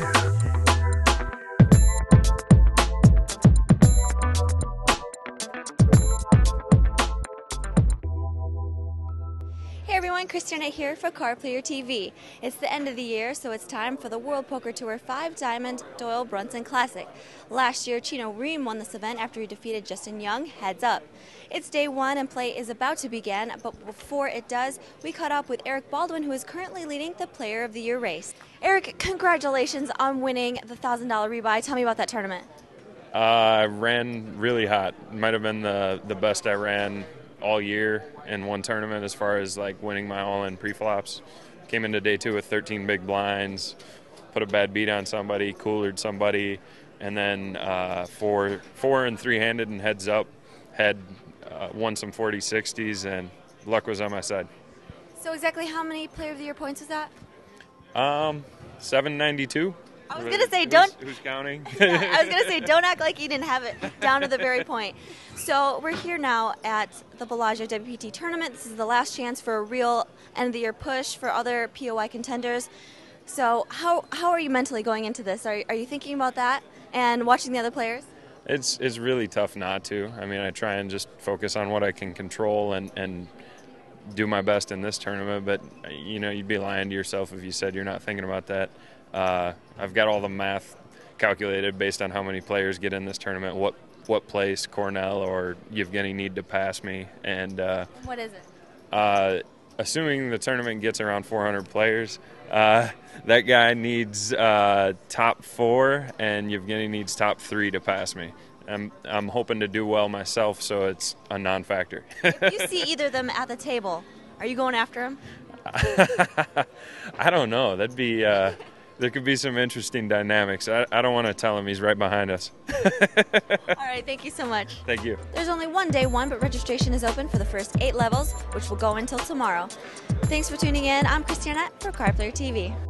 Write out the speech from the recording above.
Bye. Hey everyone, Christina here for Card Player TV. It's the end of the year, so it's time for the World Poker Tour 5 Diamond Doyle Brunson Classic. Last year, Chino Rheem won this event after he defeated Justin Young heads up. It's day one and play is about to begin, but before it does, we caught up with Eric Baldwin, who is currently leading the Player of the Year race. Eric, congratulations on winning the $1,000 rebuy. Tell me about that tournament. Uh, I ran really hot. Might have been the, the best I ran all year in one tournament as far as like winning my all-in pre-flops. Came into day two with 13 big blinds, put a bad beat on somebody, coolered somebody, and then uh, four four and three-handed and heads up, had uh, won some 40 60s, and luck was on my side. So exactly how many Player of the Year points was that? Um, 792. I was gonna say, don't- Who's counting? I was going to say, don't act like you didn't have it down to the very point. So we're here now at the Bellagio WPT tournament. This is the last chance for a real end of the year push for other POY contenders. So how, how are you mentally going into this? Are, are you thinking about that and watching the other players? It's it's really tough not to. I mean, I try and just focus on what I can control and and do my best in this tournament. But you know, you'd be lying to yourself if you said you're not thinking about that. Uh, I've got all the math calculated based on how many players get in this tournament, what what place Cornel or Yevgeniy need to pass me, and uh, What is it? uh, assuming the tournament gets around 400 players, uh, that guy needs uh, top four, and Yevgeniy needs top three to pass me. I'm, I'm hoping to do well myself, so it's a non factor. You see either of them at the table. Are you going after them? I don't know. That'd be. Uh, there could be some interesting dynamics. I, I don't want to tell him he's right behind us. All right, thank you so much. Thank you. There's only one day one, but registration is open for the first eight levels, which will go until tomorrow. Thanks for tuning in. I'm Christina for Card Player TV.